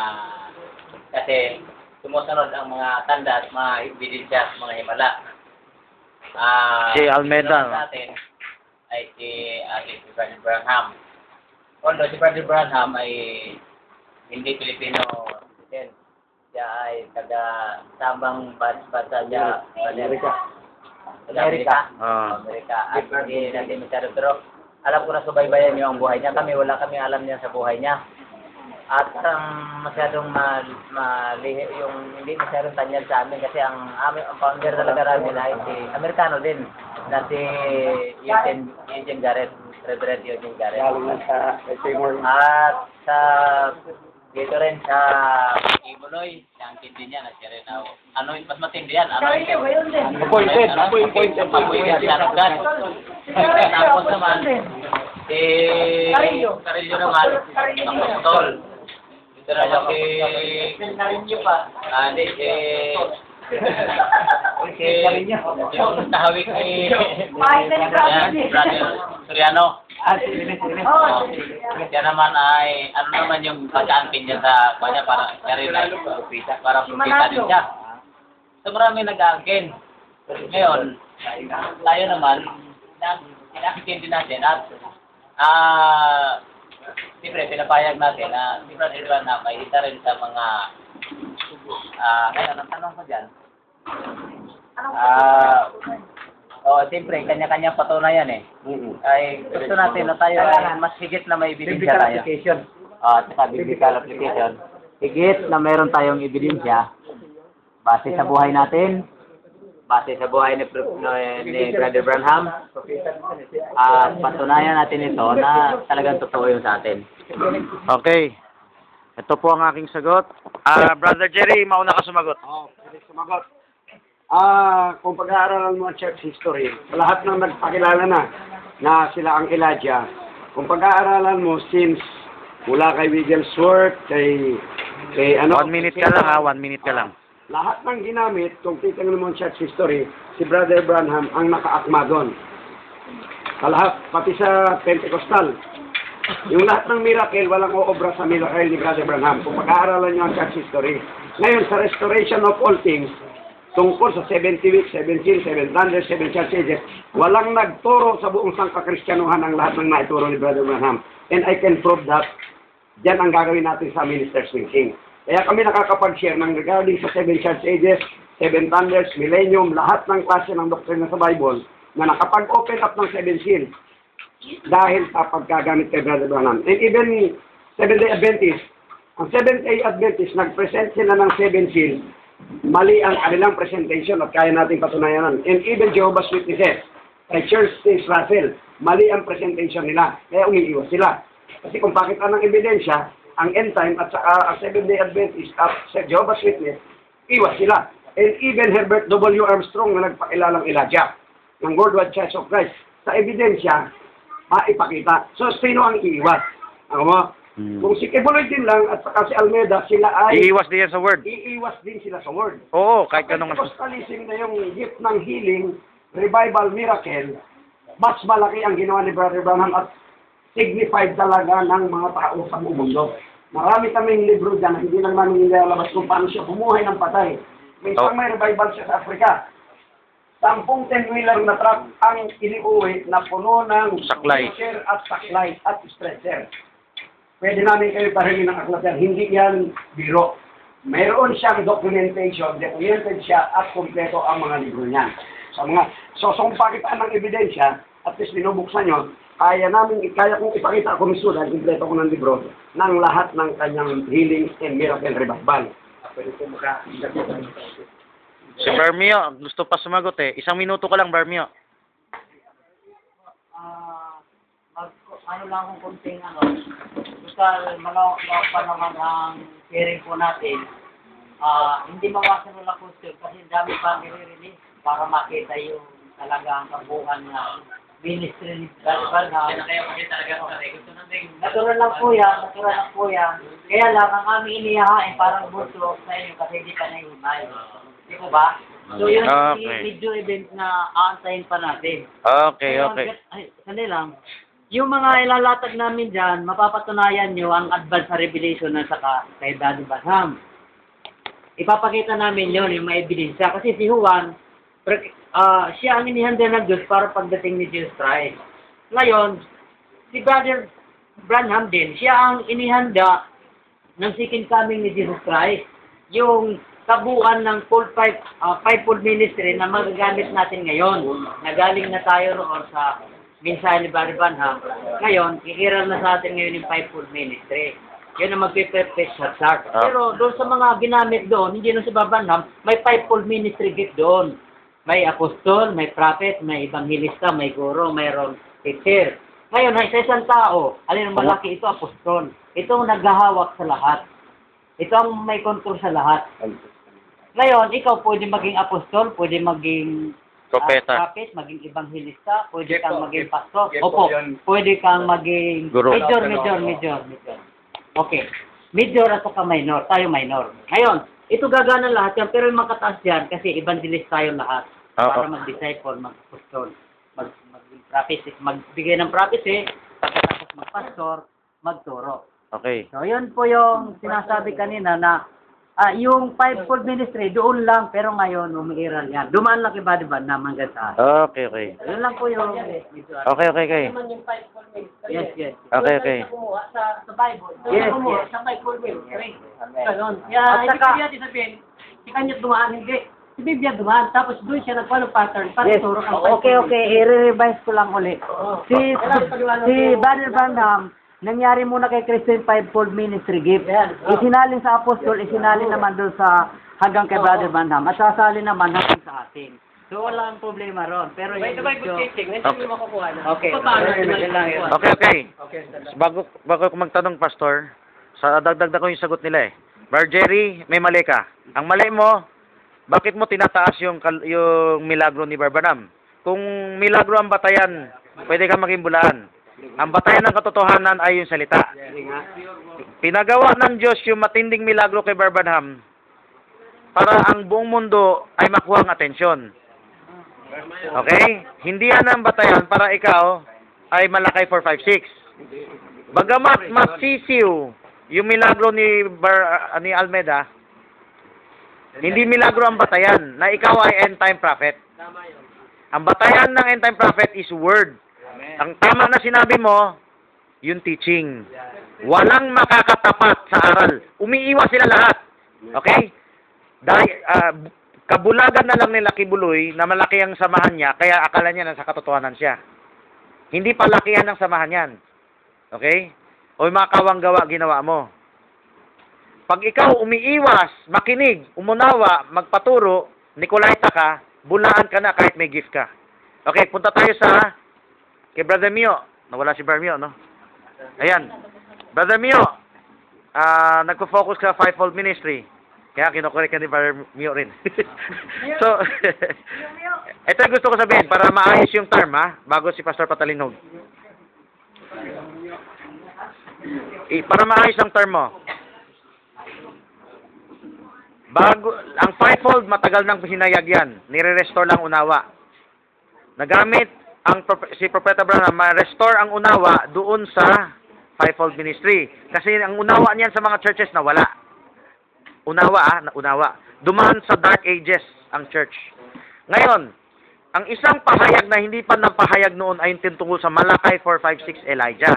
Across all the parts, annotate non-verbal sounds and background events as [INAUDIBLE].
Ah, kasi sumusunod ang mga tanda at mga ebidensya at mga himala. Ah, Si sinunod natin ay si, uh, si Brother Branham. Although si Brother Branham ay hindi Pilipino din. Siya ay taga Sabang Bats Bata niya. Amerika. Taga Amerika. Ah. Amerika. At hindi natin masyado pero alam ko na subaybayan niyo ang buhay niya. Kami wala kami alam niya sa buhay niya. At parang masyadong ma, malihi, yung hindi masyadong tanyag sa amin kasi ang amin ang founder talaga namin ay si Amerikano din na si Eugene, Eugene Garrett, Reverend Eugene Garrett. At sa dito rin sa Ibuloy, ang tindi niya na siya rin na ano mas matindi yan. Ano Appointed, Ano? appointed, Appointed sa lugar. Tapos naman, si Carillo naman, ang apostol. Dito naman si... Carillo pa. Ah, hindi. Si... [LAUGHS] Yung tahawik ni... Yan, Brother Soriano. Oh, Siya naman ay, ano naman yung pagka-ampin niya sa kanya para siya rin ay para pupita din siya. So marami nag-aangkin. Ngayon, tayo naman, nakikindi natin at ah, siyempre pinapayag natin na si Brother Ivan na may isa rin sa mga ah, ngayon, ang tanong ko dyan, ah, oh, siyempre, kanya-kanya patunayan eh ay gusto natin na tayo ay mas higit na may ebidensya Biblical tayo. application. Ah, at saka biblical application. Higit na meron tayong ebidensya base sa buhay natin, base sa buhay ni, ni, ni Brother Branham, at patunayan natin ito na talagang totoo yung sa atin. Okay. Ito po ang aking sagot. Ah, Brother Jerry, mauna ka sumagot. Oh, pwede sumagot. Ah, kung pag-aaralan mo ang church history, lahat ng nagpakilala na na sila ang Elijah, kung pag-aaralan mo since mula kay Wigglesworth, kay kay ano, One minute ka lang ha, one minute ka lang. Lahat ng ginamit, kung titingnan mo ang church history, si Brother Branham ang nakaakma doon. Lahat, pati sa Pentecostal. Yung lahat ng miracle, walang oobra sa miracle ni Brother Branham. Kung pag-aaralan nyo ang church history. Ngayon, sa restoration of all things, tungkol sa 70 weeks, 7 seals, 7 thunders, 7 church ages, walang nagturo sa buong sangkakristyanuhan ang lahat ng naituro ni Brother Branham. And I can prove that Diyan ang gagawin natin sa Ministers Meeting. Kaya kami nakakapag-share ng regarding sa Seven Church Ages, Seven Thunders, Millennium, lahat ng klase ng doktrina sa Bible na nakapag-open up ng Seven Seals dahil sa pagkagamit kay Brother Branham. And even Seventh-day Adventist, ang Seventh-day Adventist, nag-present sila ng Seven Seals, mali ang kanilang presentation at kaya natin patunayan. And even Jehovah's Witnesses, kay Church Stace Russell, mali ang presentation nila, kaya umiiwas sila. Kasi kung bakit anong ebidensya, ang end time at saka ang Seventh Day Adventist at sa Jehovah's Witness, iwas sila. And even Herbert W. Armstrong na nagpakilalang Elijah ng Worldwide Church of Christ, sa ebidensya, maipakita. So, sino ang iiwas? Ako mo? Hmm. Kung si Kibuloy din lang at saka si Almeida, sila ay Iiwas din sa word. iiwas din sila sa word. Oo, kahit anong... Pentecostalism na yung gift ng healing, revival, miracle, mas malaki ang ginawa ni Brother Branham at signified talaga ng mga tao sa buong mundo. Marami kaming libro dyan na hindi lang namin nilalabas kung paano siya bumuhay ng patay. Minsan Oh. may revival siya sa Africa. Sampung ten-wheeler na truck ang iniuwi na puno ng Saklay. stretcher at saklay at stretcher. Pwede namin kayo pahingin ng aklat yan. Hindi yan biro. Mayroon siyang documentation, documented siya at kompleto ang mga libro niya. Sa mga, so, so kung pakitaan ng ebidensya, at least binubuksan nyo, kaya namin, kaya kong ipakita ako mismo dahil kompleto ko ng libro ng lahat ng kanyang healing and miracle revival. Si Bermio, gusto pa sumagot eh. Isang minuto ka lang, Bermio. Ah, mag, ano lang kung kunting ano, total malawak pa naman ang hearing po natin. Ah, hindi mawasan wala question kasi dami pa nire-release para makita yung talaga ang kabuuan na ministry ni Brother na kaya kasi talaga ko gusto natin. Natural lang po yan, natural lang po yan. Kaya lang ang aming inihahain parang buto sa inyo kasi hindi pa nahimay. Di po ba? So yun Okay. yung medyo event na aantayin pa natin. Okay, Ngayon, okay. Ay, sandali lang. yung mga ilalatag namin dyan, mapapatunayan nyo ang advance revelation na saka kay Daddy Banham. Ipapakita namin yon yung may ebidensya. Kasi si Juan, pre- ah, siya ang inihanda ng Diyos para pagdating ni Jesus Christ. Ngayon, si Brother Branham din, siya ang inihanda ng second coming ni Jesus Christ. Yung kabuuan ng full five, uh, fivefold ministry na magagamit natin ngayon. Nagaling na tayo roon sa mensahe ni Brother Branham. Ngayon, iiral na sa atin ngayon yung fivefold ministry. Yun ang magpiperfect sa chart. Ah. Pero doon sa mga ginamit doon, hindi na si Brother Branham, may fivefold ministry gift doon. May apostol, may prophet, may evangelista, may guro, mayroong teacher. Ngayon, sa isang tao, alin ang malaki ito, apostol. Ito ang naghahawak sa lahat. Ito ang may control sa lahat. Ngayon, ikaw pwede maging apostol, pwede maging ah, Propeta. prophet, maging evangelista, pwede kang maging pastor. Opo, yun. pwede kang maging Guro. major, major, major, major. Okay. Major at saka minor. Tayo minor. Ngayon, ito gagana lahat yan, pero yung makataas yan, kasi evangelist tayo lahat. Oo. Para mag-disciple, mag-apostol, mag, mag-prophet, magbigay ng prophecy, pagkatapos mag-pastor, magturo. Okay. So, yun po yung sinasabi kanina na ah, yung fivefold ministry, doon lang, pero ngayon, umiiral yan. Dumaan lang kay Buddy Van na hanggang sa Okay, okay. Yun lang po yung... Okay, okay, okay. Yes, yes. Okay, okay. Yes, yes. Sa fivefold ministry. Ganon. Kaya, At ibig saka- sabihin sabihin, si kanya dumaan, hindi. Si Biblia dumaan, tapos doon siya nag-follow pattern para Yes. turo ang Okay, okay. I-revise ko lang ulit. Si, si Brother Branham, nangyari muna kay Christian Fivefold Ministry Gift. Isinalin sa apostol, isinalin naman doon sa hanggang kay Brother Branham. At sasali naman hanggang sa atin. So, wala ang problema ron. Pero the yung medyo... teaching, hindi Okay. mo makukuha na. Okay. Makukuha? Okay, okay. Bago, bago ko magtanong, Pastor, sa dagdag ko yung sagot nila eh. Bar Jerry, may mali ka. Ang mali mo, bakit mo tinataas yung, yung milagro ni Barbanam? Kung milagro ang batayan, pwede ka maging bulaan. Ang batayan ng katotohanan ay yung salita. Pinagawa ng Diyos yung matinding milagro kay Barbanham para ang buong mundo ay makuha ang atensyon. Okay? Hindi yan ang batayan para ikaw ay malakay 456. Bagamat masisiw yung milagro ni Bar, ah, ni Almeda, hindi milagro ang batayan na ikaw ay end time prophet. Ang batayan ng end time prophet is word. Ang tama na sinabi mo, yung teaching. Walang makakatapat sa aral. Umiiwas sila lahat. Okay? Dahil, ah, kabulagan na lang nila Kibuloy na malaki ang samahan niya, kaya akala niya nasa katotohanan siya. Hindi palakihan ng samahan yan. Okay? O yung mga kawang-gawa ginawa mo. Pag ikaw umiiwas, makinig, umunawa, magpaturo, Nicolaita ka, bulaan ka na kahit may gift ka. Okay, punta tayo sa kay Brother Mio. Nawala si Brother Mio, no? Ayan. Brother Mio, ah nagpo-focus ka fivefold ministry. Kaya kinukorek ka ni Brother Mio rin. [LAUGHS] so, [LAUGHS] ito yung gusto ko sabihin para maayos yung term, ha? Bago si Pastor Patalinog. I, para maayos ang term mo. Bago, ang fivefold, matagal nang hinayag yan. Nire-restore lang unawa. Nagamit ang si Propeta Branham, ma-restore ang unawa doon sa fivefold ministry. Kasi ang unawa niyan sa mga churches na wala. Unawa ah, na unawa. Dumaan sa dark ages ang church. Ngayon, ang isang pahayag na hindi pa napahayag noon ay tungkol sa Malakay 456 Elijah.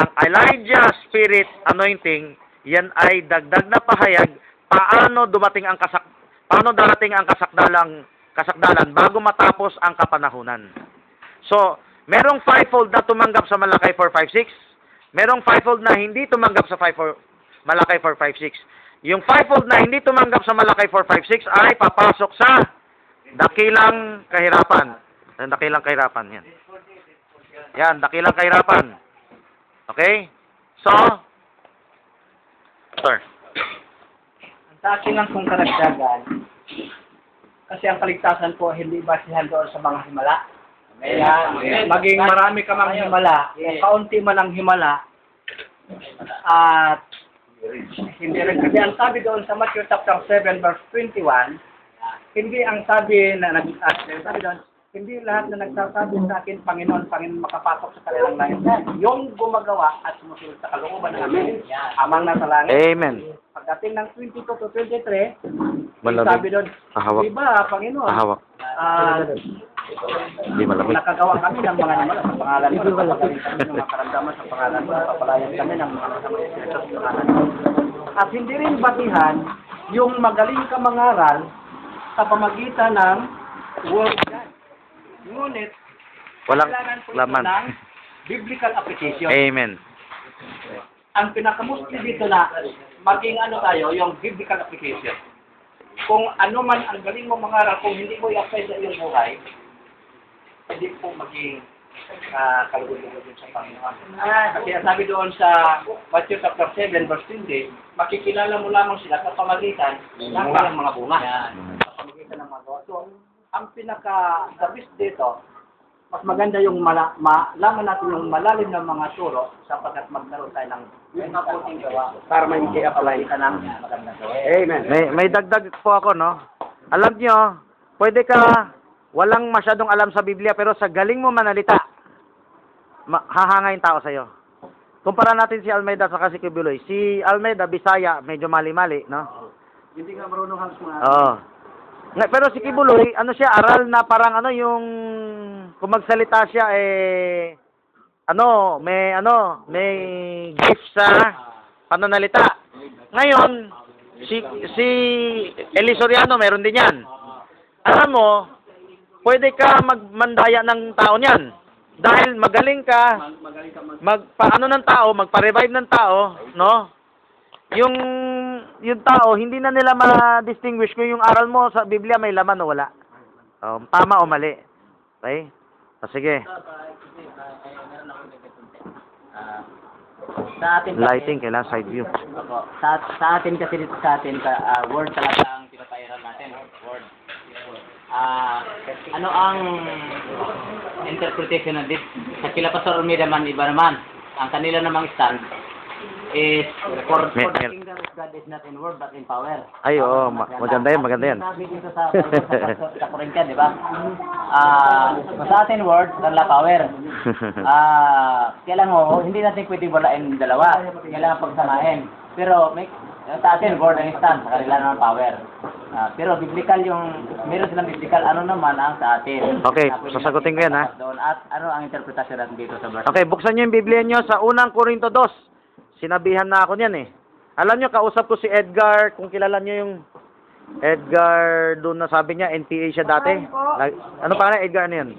Ang Elijah Spirit Anointing, yan ay dagdag na pahayag paano dumating ang kasak paano darating ang kasakdalang kasakdalan bago matapos ang kapanahunan. So, merong fivefold na tumanggap sa Malakay 456, merong fivefold na hindi tumanggap sa 54 Malakay 456. Yung fivefold na hindi tumanggap sa Malakay 456 ay papasok sa dakilang kahirapan. Ang dakilang kahirapan yan. Yan, dakilang kahirapan. Okay? So, sir. Sa akin lang kung karagdagan, kasi ang kaligtasan po hindi basihan doon sa mga himala. Kaya maging marami ka mang himala, kung kaunti man ang himala, at hindi rin. Kasi ang sabi doon sa Matthew chapter 7 verse 21, hindi ang sabi na nag at sabi doon, hindi lahat na nagsasabi sa akin, Panginoon, Panginoon, makapasok sa kanilang langit. Yung gumagawa at sumusunod sa kalooban ng amin, amang nasa langit. Amen. Pagdating ng 22 to 23, Malamig. sabi doon, Ahawak. di ba, Panginoon, Ahawak. ah, Hindi malamig. nakagawa kami ng mga namala sa pangalan mo, napapagaling kami ng mga karamdaman sa pangalan mo, napapalayan kami ng mga espiritu sa pangalan mo. At hindi rin batihan yung magaling ka mangaral sa pamagitan ng Word of God. Ngunit, Walang laman. ng biblical application. Amen. Ang pinakamusli dito na maging ano tayo, yung biblical application. Kung ano man ang galing mo mangaral, kung hindi mo i-apply sa iyong buhay, hindi po maging uh, kalugod-lugod sa Panginoon. Kasi ang sabi doon sa Matthew chapter 7 verse 20, makikilala mo lamang sila sa pamagitan ng kanilang mga bunga. Sa pamagitan ng mga gawa. So, ang pinaka the best dito, mas maganda yung mala, malaman natin yung malalim ng mga turo sapagkat magkaroon tayo ng mabuting gawa para may i-apply ka ng magandang gawa. Amen. May, may dagdag po ako, no? Alam nyo, pwede ka walang masyadong alam sa Biblia, pero sa galing mo manalita, ma- hahanga yung tao sa'yo. Kumpara natin si Almeida sa si Kibuloy. Si Almeida, Bisaya, medyo mali-mali, no? Hindi ka marunong halos mga Oo. Nga, pero si Kibuloy, ano siya, aral na parang ano yung kung magsalita siya eh ano, may ano, may gift sa pananalita. Ngayon, si si Eli Soriano meron din 'yan. Alam mo, pwede ka magmandaya ng tao niyan. Dahil magaling ka magpaano ng tao, magpa-revive ng tao, no? Yung yung tao, hindi na nila ma-distinguish kung yung aral mo sa Biblia may laman o wala. Um, tama o mali. Okay? O, sige. Ah, sa atin kasi, Lighting, kailangan side view. Sa, sa atin kasi dito sa atin, ka, ah, word talaga ang pinapairal natin. Word. Ah, ano ang interpretation ng this? Sa kila Pastor Almeida man, iba naman. Ang kanila namang stand is for, for the kingdom of God is not in word but in power. Ay, oo, ma- maganda yan, maganda yan. Sabi dito sa, sa, sa Corinthian, di ba? Ah, sa atin word, wala power. [LAUGHS] Ah, kailangan mo, hindi natin pwede walain dalawa. Kailangan pagsamahin. Pero may sa atin word ang stand, sa kanila naman power. Ah, pero biblical yung meron silang biblical ano naman ang sa atin. Okay, Na pwede sasagutin ko yan, ha? natin Doon at ano ang interpretasyon natin dito sa verse. Okay, buksan niyo yung Biblia niyo sa unang Korinto 2. Sinabihan na ako niyan eh. Alam niyo, kausap ko si Edgar, kung kilala niyo yung Edgar doon na sabi niya, NPA siya dati. Ano pa Edgar ano yan?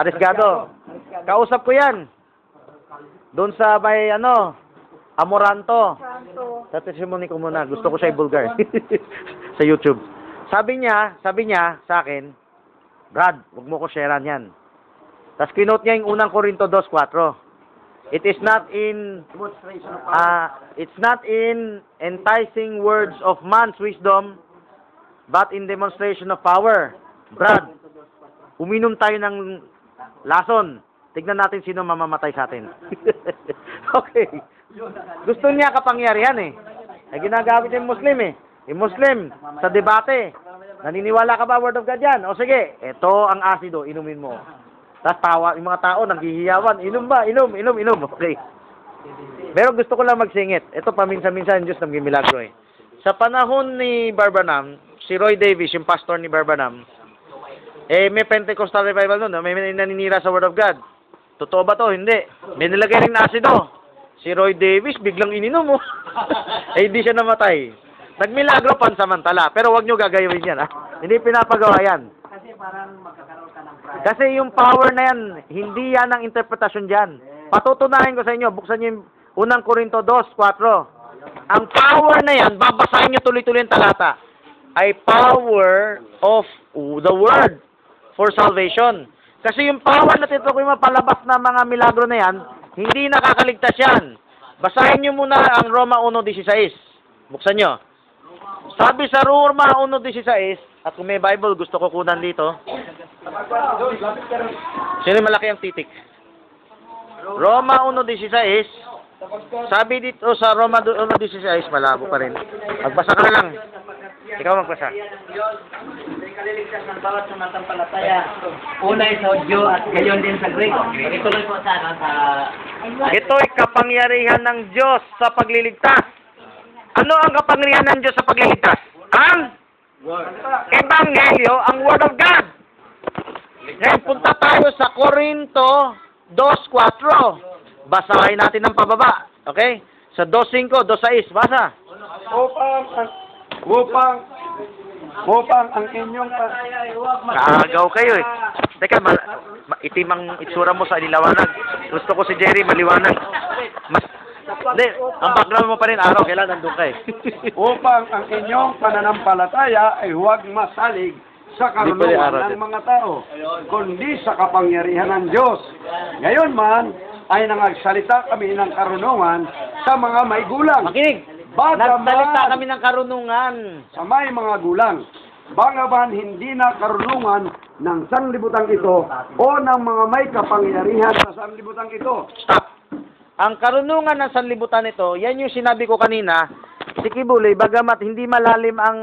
Arisgado. Kausap ko yan. Doon sa may ano, Amoranto. Testimony ko muna, gusto ko siya i-vulgar. [LAUGHS] sa YouTube. Sabi niya, sabi niya sa akin, Brad, huwag mo ko sharean yan. Tapos kinote niya yung unang Korinto 2.4. It is not in uh, it's not in enticing words of man's wisdom, but in demonstration of power. Brad, uminom tayo ng lason. Tignan natin sino mamamatay sa atin. [LAUGHS] okay. Gusto niya kapangyarihan eh. Ay ginagamit yung Muslim eh. Yung Muslim, sa debate, naniniwala ka ba word of God yan? O sige, ito ang asido, inumin mo. Tapos tawa, yung mga tao, naghihiyawan, inom ba? Inom, inom, inom. Okay. Pero gusto ko lang magsingit. Ito paminsan-minsan, Diyos nang milagro eh. Sa panahon ni Barbanam, si Roy Davis, yung pastor ni Barbanam, eh, may Pentecostal revival no? may, naninira sa Word of God. Totoo ba to? Hindi. May nilagay rin asido. Si Roy Davis, biglang ininom mo. [LAUGHS] eh, hindi siya namatay. Nagmilagro pansamantala. Pero wag nyo gagawin yan, ha? Hindi pinapagawa yan. Kasi parang magkakaroon. Kasi yung power na yan, hindi yan ang interpretasyon dyan. Patutunayan ko sa inyo, buksan nyo yung unang Korinto 2, 4. Ang power na yan, babasahin nyo tuloy-tuloy yung talata, ay power of the word for salvation. Kasi yung power na tinutukoy mo palabas na mga milagro na yan, hindi nakakaligtas yan. Basahin nyo muna ang Roma 1.16. Buksan nyo. Sabi sa Roma 1.16, at kung may Bible, gusto ko kunan dito. Sino malaki ang titik? Roma 1.16, sabi dito sa Roma 1.16, malabo pa rin. Magbasa ka na lang. Ikaw magbasa. Diyos, ay kaliligtas ng bawat sumasampalataya. Unay sa Hudyo at gayon din sa Greek. Ituloy po sa, Ito'y kapangyarihan ng Diyos sa pagliligtas. Ano ang kapangyarihan ng Diyos sa pagliligtas? Ang Ebanghelyo, ang Word of God. Ngayon, punta tayo sa Korinto 2.4. Basahin natin ng pababa. Okay? Sa 2.5, 2.6. Basa. Upang, ang- upang, upang ang inyong, Kaagaw kayo eh. Teka, ma, ma- itim ang itsura mo sa liwanag. Gusto ko si Jerry maliwanag. Hindi, ang background mo pa rin araw, kailan nandun ka eh. upang ang inyong pananampalataya ay huwag masalig sa karunungan ng mga tao, kundi sa kapangyarihan ng Diyos. Ngayon man, ay nangagsalita kami ng karunungan sa mga may gulang. Makinig! Bagaman- Nagsalita kami ng karunungan. sa may mga gulang. Bagaman hindi na karunungan ng sanglibutang ito o ng mga may kapangyarihan sa sanglibutang ito. Stop! Ang karunungan ng sanlibutan nito, yan yung sinabi ko kanina, si Kibuloy, bagamat hindi malalim ang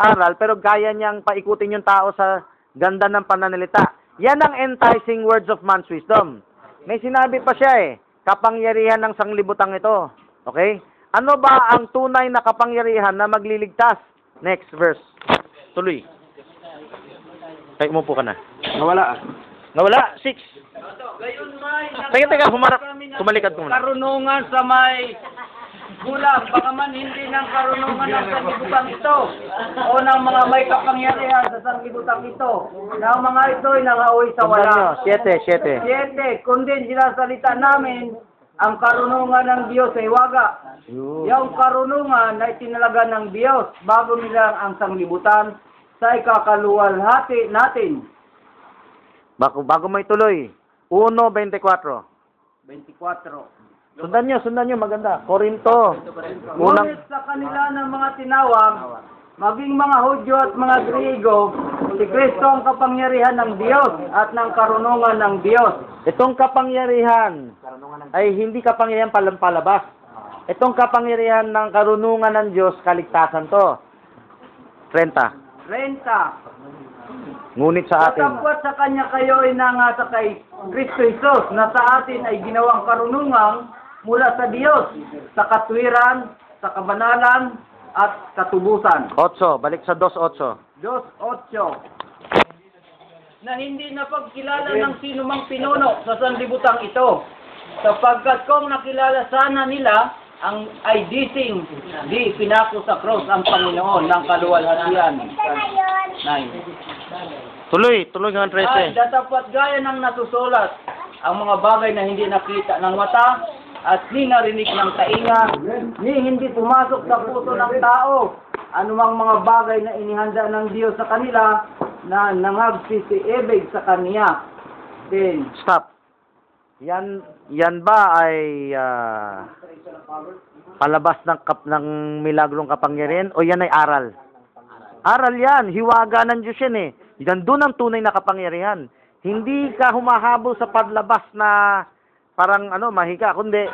aral, pero kaya niyang paikutin yung tao sa ganda ng pananalita. Yan ang enticing words of man's wisdom. May sinabi pa siya eh, kapangyarihan ng sanglibutang ito. Okay? Ano ba ang tunay na kapangyarihan na magliligtas? Next verse. Tuloy. Kaya umupo ka na. Nawala. ah. Nawala, six. Gayon may Teka, teka, humarap. Tumalikad ko muna. karunungan sa may gulang, baka man hindi ng karunungan ng sanlibutan ito o ng mga may kapangyarihan sa sanlibutan ito na ang mga ito ay nangaoy sa Sundan nyo, wala. siete, siete. Siete, kundi sinasalita namin ang karunungan ng Diyos ay waga. Yung karunungan na itinalaga ng Diyos bago nila ang sanglibutan sa ikakaluwalhati natin. Bago, bago may tuloy. 1.24. 24. Sundan nyo, sundan nyo, maganda. Korinto. Unang, Ngunit sa kanila ng mga tinawag, maging mga Hudyo at mga Griego, si Kristo ang kapangyarihan ng Diyos at ng karunungan ng Diyos. itong kapangyarihan ay hindi kapangyarihan palampalabas. Itong kapangyarihan ng karunungan ng Diyos, kaligtasan to. 30. Renta, Ngunit sa atin. Sapagkat sa kanya kayo ay nangasa kay Kristo Jesus na sa atin ay ginawang karunungan mula sa Diyos, sa katwiran, sa kabanalan, at katubusan. 8. Balik sa 2.8. Diyos 8 na hindi napagkilala ng sinumang pinuno sa sanlibutan ito sapagkat kung nakilala sana nila ang ay dising di pinako sa cross ang Panginoon ng kaluwalhatian. Tuloy, tuloy ng Ay, 13. datapat gaya ng nasusulat ang mga bagay na hindi nakita ng mata at ni narinig ng tainga, ni hindi pumasok sa puso ng tao. Anumang mga bagay na inihanda ng Diyos sa kanila na nangagsisiibig sa Kanya. Then, Stop. Yan, yan ba ay ah, palabas ng, kap, ng milagrong kapangyarihan o yan ay aral? Aral yan. Hiwaga ng Diyos yan eh. Nandun ang tunay na kapangyarihan. Hindi ka humahabol sa padlabas na parang ano, mahika, kundi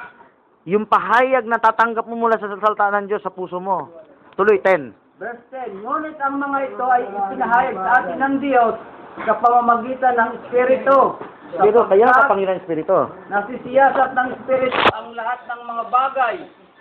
yung pahayag na tatanggap mo mula sa salita ng Diyos sa puso mo. Tuloy, 10. verse 10, Ngunit ang mga ito ay ipinahayag sa atin ng Diyos sa pamamagitan ng Espiritu. Pero kaya kapangyarihan ng Espiritu. Nasisiyasat ng Espiritu ang lahat ng mga bagay.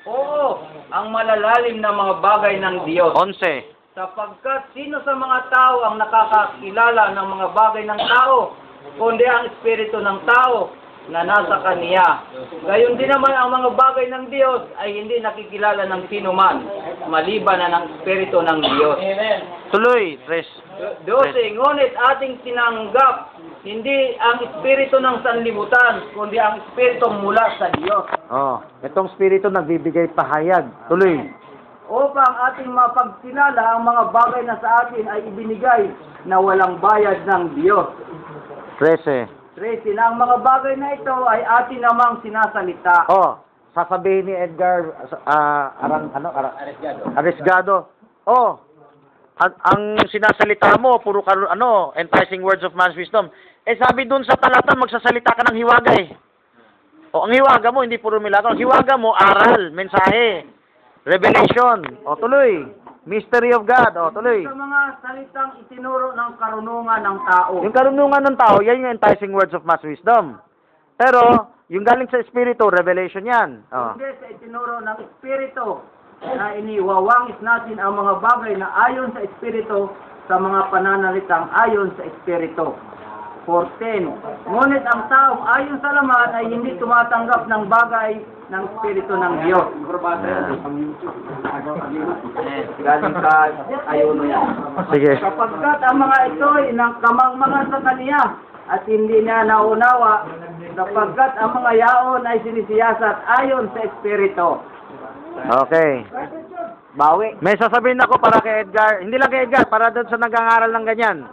Oo, ang malalalim na mga bagay ng Diyos. 11. Sapagkat sino sa mga tao ang nakakakilala ng mga bagay ng tao, kundi ang Espiritu ng tao na nasa kaniya. Gayon din naman ang mga bagay ng Diyos ay hindi nakikilala ng sino man, maliban na ng Espiritu ng Diyos. Tuloy, 3. Dose, ngunit ating tinanggap hindi ang Espiritu ng sanlibutan, kundi ang Espiritu mula sa Diyos. Oh, itong Espiritu nagbibigay pahayag. Tuloy. upang ating mapagkilala ang mga bagay na sa atin ay ibinigay na walang bayad ng Diyos. 13. 13. Na ang mga bagay na ito ay atin namang sinasalita. Oh, sasabihin ni Edgar ah, arang ano arang, Arisgado. Oh, ang, ang sinasalita mo puro kar, ano, enticing words of man's wisdom. Eh sabi dun sa talatan magsasalita ka ng hiwaga eh. O ang hiwaga mo hindi puro milagro. Ang hiwaga mo aral, mensahe, revelation. O tuloy. Mystery of God. O, tuloy. Sa mga salitang itinuro ng karunungan ng tao. Yung karunungan ng tao, yan yung enticing words of mass wisdom. Pero, yung galing sa Espiritu, revelation yan. O. Hindi sa itinuro ng Espiritu na iniwawangis natin ang mga bagay na ayon sa Espiritu sa mga pananalitang ayon sa Espiritu. 14. Ngunit ang taong ayon sa laman ay hindi tumatanggap ng bagay ng Espiritu ng Diyos. Galing sa ayuno yan. Sige. Kapagkat ang mga ito ay nagkamangmangan sa kaniya at hindi niya naunawa, sapagkat ang mga yaon ay sinisiyasat ayon sa Espiritu. Okay. Bawi. May sasabihin ako para kay Edgar, hindi lang kay Edgar, para doon sa nag-aaral ng ganyan.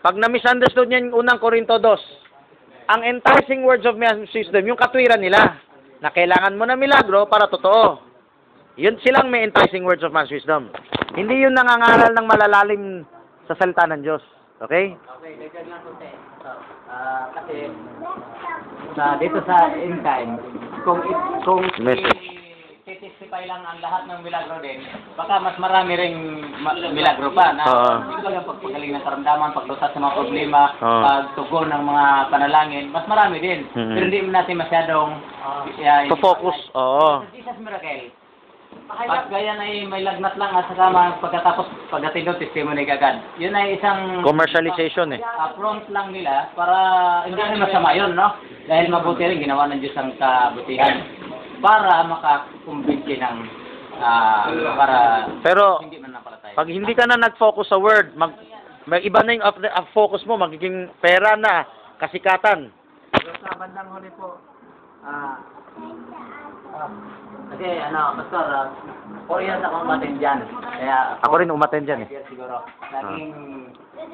Pag na-misunderstood niya yung unang Korinto 2, ang enticing words of mass wisdom, yung katwiran nila, na kailangan mo na milagro para totoo. Yun silang may enticing words of mass wisdom. Hindi yun nangangaral ng malalalim sa salita ng Diyos. Okay? Okay, dagdag lang konti. So, ah, kasi sa dito sa end time, kung kung Message. Testify lang ang lahat ng milagro din, baka mas marami ring ma- milagro pa na Oo. yung pagpagaling ng karamdaman, paglusat sa mga problema, Oo. pagtugon ng mga panalangin, mas marami din. Mhm. Pero hindi natin masyadong uh, To-focus, oo. Sa Jesus Miracle, pag ganyan ay may lagnat lang at saka ma- pagkatapos pagdating doon, testimony agad. Yun ay isang Commercialization eh. upfront lang nila para hindi rin masama yun, no? Dahil mabuti rin ginawa ng Diyos ang kabutihan para makakumbinsi ng ah, para Pero, hindi man napalataya. pag hindi ka na nag-focus sa word, mag, mag iba na yung of the, ang focus mo, magiging pera na, kasikatan. Pero sa bandang huli po, ah, Kasi ano, Pastor, uh, four years akong umatin dyan. Kaya Ako rin umaten dyan eh. Five years siguro. Naging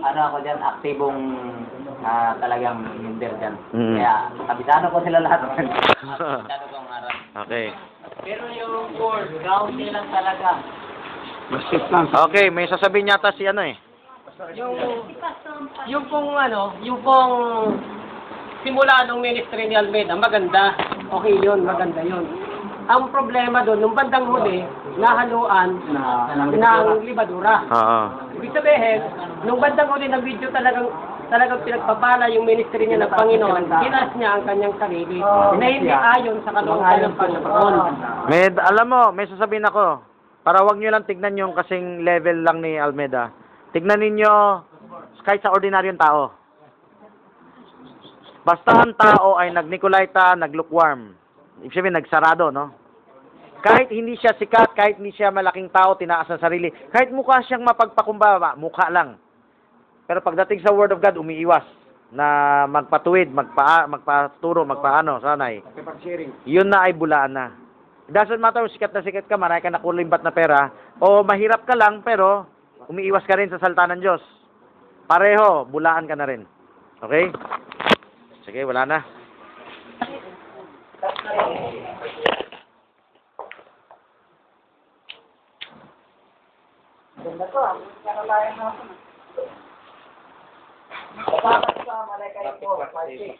ano ako dyan, aktibong ah, talagang member dyan. Mm. Kaya kabisado ko sila lahat. [LAUGHS] kabisado ko ang aral. Okay. Pero yung word, grounding lang talaga. Okay, may sasabihin yata si ano eh. Yung, yung pong ano, yung pong simula ng ministry ni Almeida, maganda. Okay yun, maganda yun. Ang problema doon, nung bandang huli, nahaluan ng libadura. Oo. Ibig sabihin, nung bandang huli ng video talagang talagang pinagpapala yung ministry niya ng Panginoon, ginas niya ang kanyang sarili na hindi ayon sa kalungkan ng Panginoon. May, alam mo, may sasabihin ako. Para wag nyo lang tignan yung kasing level lang ni Almeda. Tignan ninyo kahit sa ordinaryong tao. Basta ang tao ay nag-Nicolaita, nag-lukewarm. Ibig sabihin, nagsarado, no? Kahit hindi siya sikat, kahit hindi siya malaking tao, tinaas ang sarili, kahit mukha siyang mapagpakumbaba, mukha lang. Pero pagdating sa Word of God, umiiwas na magpatuwid, magpa, magpaturo, magpaano, sanay yun na ay bulaan na. Doesn't matter kung sikat na sikat ka, marami ka nakulimbat na pera, o mahirap ka lang, pero umiiwas ka rin sa salta ng Diyos. Pareho, bulaan ka na rin. Okay? Sige, wala na.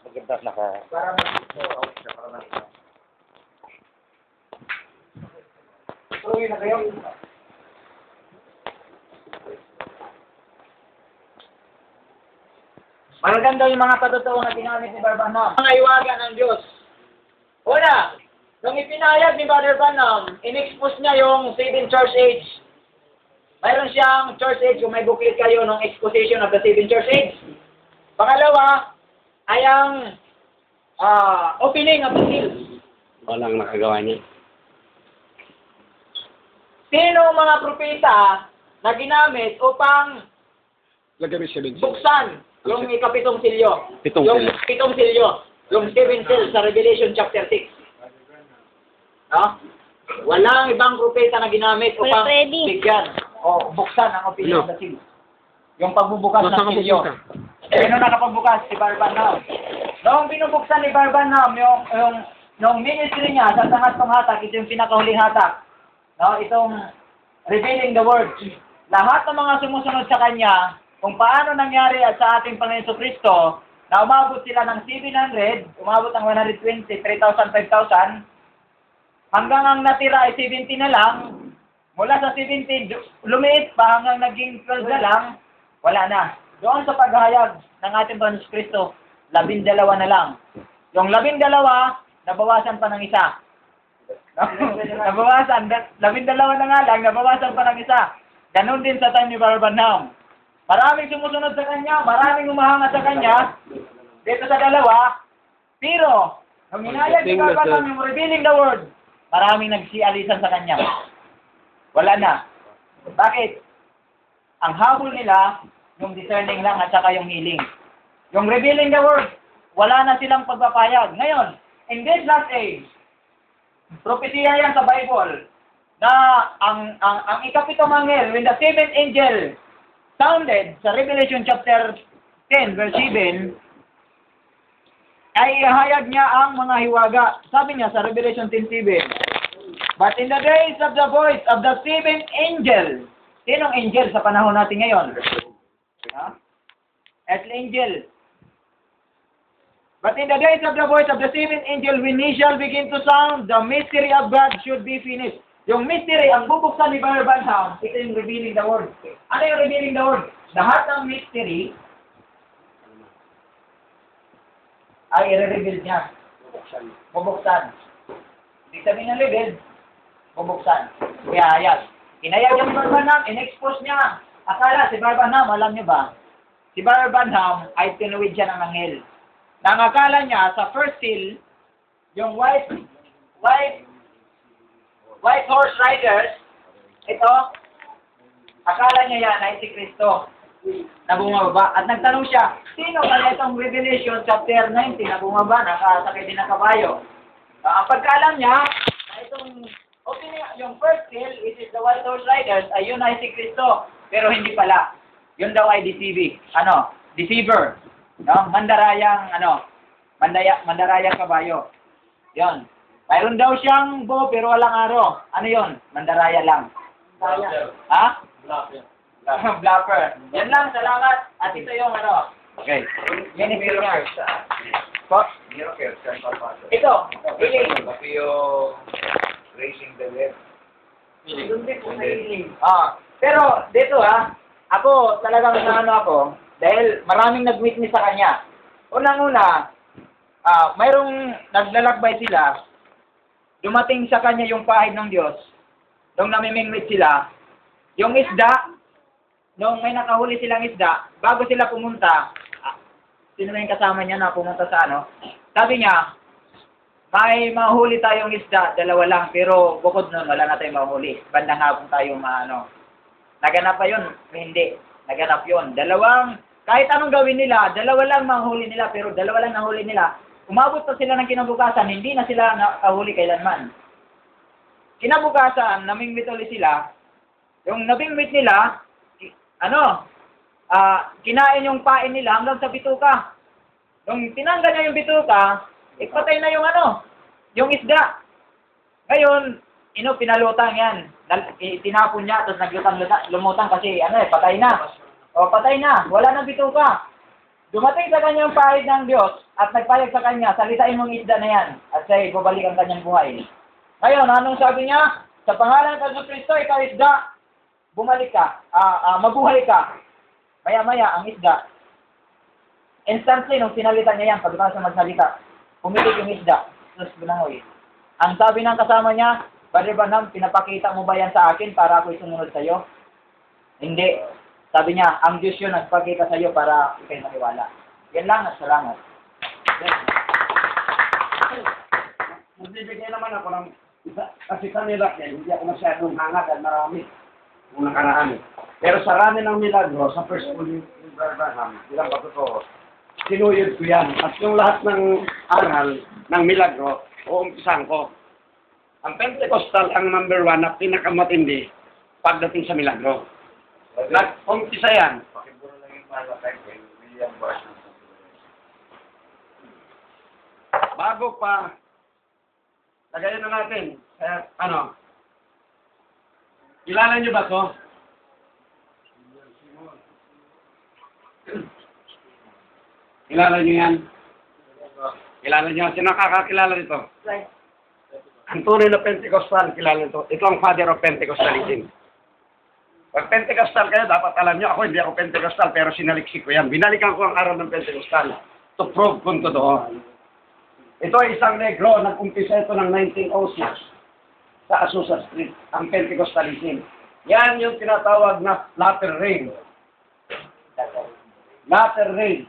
Maganda na ka. Maganda yung mga patotoo na ginamit ni Barbanam. Mga iwaga ng Diyos. Una, nung ipinayag ni Brother Branham, in-expose niya yung Seven Church Age. Mayroon siyang Church Age, kung may booklet kayo ng exposition of the Seven Church Age. Pangalawa, ay ang ah, opening of the seals. Walang nakagawa niya. Sino mga propeta na ginamit upang Lagyan siya buksan yung ikapitong silyo? Pitong yung silyo. pitong silyo. Yung seven seals sa Revelation chapter 6. No? Walang ibang propeta na ginamit upang bigyan o buksan ang opening of the seals. Yung pagbubukas Nasaan ng ka silyo. Sino nakapagbukas? Si Barbanam. Noong binubuksan ni Barbanam yung, yung, yung ministry niya sa sangat hatak, ito yung pinakahuling hatak. No, itong revealing the word. Lahat ng mga sumusunod sa kanya, kung paano nangyari sa ating Panginoon Kristo, na umabot sila ng 700, umabot ng 120, 3,000, 5,000, hanggang ang natira ay 70 na lang, Mula sa 17, du- lumiit pa hanggang naging 12 na lang, wala na. Doon sa paghayag ng ating Panginoon Kristo, labindalawa na lang. Yung labindalawa, nabawasan pa ng isa. [LAUGHS] nabawasan, da- labindalawa na nga lang, nabawasan pa ng isa. Ganon din sa time ni Barbanam. Maraming sumusunod sa kanya, maraming umahangat sa kanya, dito sa dalawa, pero, nung hinayag ni Barbanam yung revealing the word, maraming nagsialisan sa kanya. Wala na. Bakit? Ang habol nila, yung discerning lang at saka yung healing. Yung revealing the word, wala na silang pagpapayag. Ngayon, in this last age, propesya yan sa Bible, na ang ang ang ikapitong anghel, when the seventh angel sounded sa Revelation chapter 10 verse 7, ay ihayag niya ang mga hiwaga. Sabi niya sa Revelation 10.7, But in the days of the voice of the seventh angel, sinong angel sa panahon natin ngayon? Ha? Earthly angel. But in the days of the voice of the seventh angel, when he shall begin to sound, the mystery of God should be finished. Yung mystery, ang bubuksan ni Brother Banham, ito yung revealing the word. Ano yung revealing the word? Lahat ng mystery ay i-reveal niya. Bubuksan. Ibig sabihin ng reveal, bubuksan. Ihayag. Inayag yung Barbanham, in-expose niya. Akala si Barbanham, alam niyo ba? Si Barbanham ay tinuwid siya ng anghel. Nang akala niya sa first seal, yung white, white, white horse riders, ito, akala niya yan ay si Kristo na bumaba. At nagtanong siya, sino kaya itong Revelation chapter 19 na bumaba, nakasakay din ng kabayo? Ah, ang pagkaalam niya, na itong opinion, yung first seal, which is the white horse riders, ay yun ay si Kristo. Pero hindi pala. Yun daw ay deceiving. Ano? Deceiver. No? Mandarayang, ano? Mandaya, mandarayang kabayo. Yon. Mayroon daw siyang bo pero walang aro. Ano yon? Mandaraya lang. Ha? Bluffer. [LAUGHS] Yan lang, salamat. At ito yung ano. Okay. Ministry niya. Po? Ito. Healing. Ah, pero dito ha, ako talagang naano ako dahil maraming nag-witness sa kanya. Unang-una, ah, mayroong naglalakbay sila, dumating sa kanya yung pahid ng Diyos, nung namimingwit sila, yung isda, nung may nakahuli silang isda, bago sila pumunta, ah, sino yung kasama niya na pumunta sa ano, sabi niya, may mahuli tayong isda, dalawa lang, pero bukod nun, wala na tayong mahuli. Bandang hapon tayo maano. Naganap pa yun? Hindi. Naganap yun. Dalawang, kahit anong gawin nila, dalawa lang mahuli nila, pero dalawa lang nahuli nila. Umabot pa sila ng kinabukasan, hindi na sila nakahuli kailanman. Kinabukasan, namingwit ulit sila. Yung nabingwit nila, ano, ah, kinain yung pain nila hanggang sa bituka. Nung tinanggal niya yung bituka, ipatay na yung ano, yung isda. Ngayon, ino, pinalutang yan. Tinapon niya, tapos naglutang lumutang kasi ano eh, patay na. O, patay na. Wala nang bituka. Dumating sa kanya yung pahid ng Diyos at nagpayag sa kanya, salitain mong isda na yan at siya'y babalik ang kanyang buhay. Ngayon, anong sabi niya? Sa pangalan ng Jesus Kristo, ikaw isda, bumalik ka, ah, ah, mabuhay ka. Maya-maya, ang isda, instantly, nung sinalita niya yan, pagkatapos na magsalita, pumitik yung isda, tapos binangoy. Ang sabi ng kasama niya, Brother Branham, pinapakita mo ba yan sa akin para ako sumunod sa iyo? Hindi. Sabi niya, ang Diyos yun nagpakita sa iyo para ikay maniwala. Yan lang at salamat. Magbibigay naman ako ng isa, kasi kanila eh, hindi ako masyadong hangad at marami nung nakaraan. eh. Pero sa rami ng milagro, sa first school ni Abraham, bilang pagkotoo, sinuyod ko yan. At yung lahat ng aral ng milagro, uumpisan ko. Ang Pentecostal ang number one na pinakamatindi pagdating sa milagro. Nag-umpisa yan. Bago pa Lagayan na natin. Kaya, ano? Kilala niyo ba to? Kilala niyo yan? Kilala niyo? Sino nakakakilala nito? Ang tunay na Pentecostal, kilala ito. Ito ang father of Pentecostalism. Pag Pentecostal kayo, dapat alam nyo, ako hindi ako Pentecostal, pero sinaliksik ko yan. Binalikan ko ang araw ng Pentecostal to prove kung totoo. Ito ay isang negro, nag-umpisa ito ng 1906 sa Azusa Street, ang Pentecostalism. Yan yung tinatawag na latter rain. Latter rain.